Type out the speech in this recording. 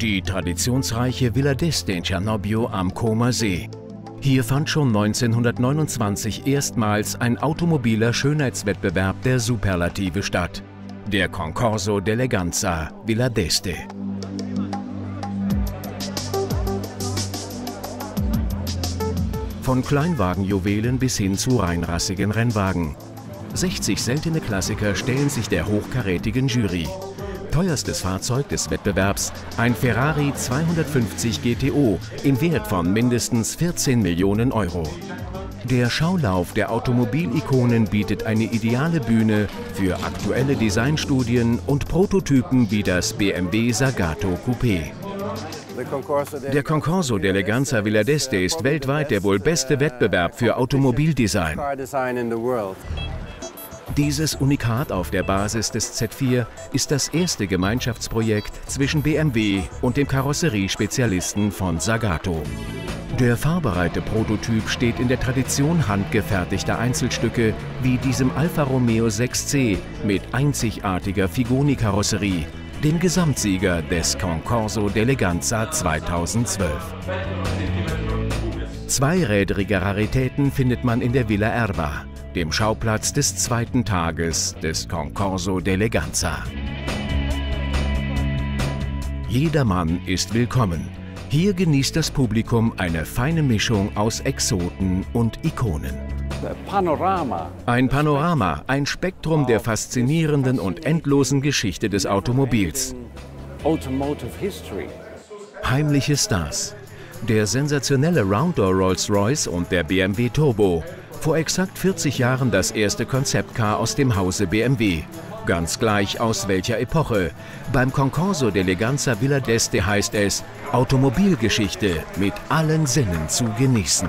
Die traditionsreiche Villa d'Este in Cernobbio am Comer See. Hier fand schon 1929 erstmals ein automobiler Schönheitswettbewerb der Superlative statt. Der Concorso d'Eleganza Villa d'Este. Von Kleinwagenjuwelen bis hin zu reinrassigen Rennwagen. 60 seltene Klassiker stellen sich der hochkarätigen Jury. Teuerstes Fahrzeug des Wettbewerbs, ein Ferrari 250 GTO im Wert von mindestens 14 Millionen Euro. Der Schaulauf der Automobilikonen bietet eine ideale Bühne für aktuelle Designstudien und Prototypen wie das BMW Sagato Coupé. Der Concorso d'Eleganza Villa d'Este ist weltweit der wohl beste Wettbewerb für Automobildesign. Dieses Unikat auf der Basis des Z4 ist das erste Gemeinschaftsprojekt zwischen BMW und dem Karosseriespezialisten von Sagato. Der fahrbereite Prototyp steht in der Tradition handgefertigter Einzelstücke wie diesem Alfa Romeo 6C mit einzigartiger Figoni-Karosserie, dem Gesamtsieger des Concorso d'Eleganza 2012. Zweirädrige Raritäten findet man in der Villa Erba, dem Schauplatz des zweiten Tages des Concorso d'Eleganza. Jedermann ist willkommen. Hier genießt das Publikum eine feine Mischung aus Exoten und Ikonen. Ein Panorama, ein Spektrum der faszinierenden und endlosen Geschichte des Automobils. Heimliche Stars. Der sensationelle Rounddoor Rolls-Royce und der BMW Turbo, vor exakt 40 Jahren das erste Konzeptcar aus dem Hause BMW. Ganz gleich aus welcher Epoche. Beim Concorso d'Eleganza Villa d'Este heißt es, Automobilgeschichte mit allen Sinnen zu genießen.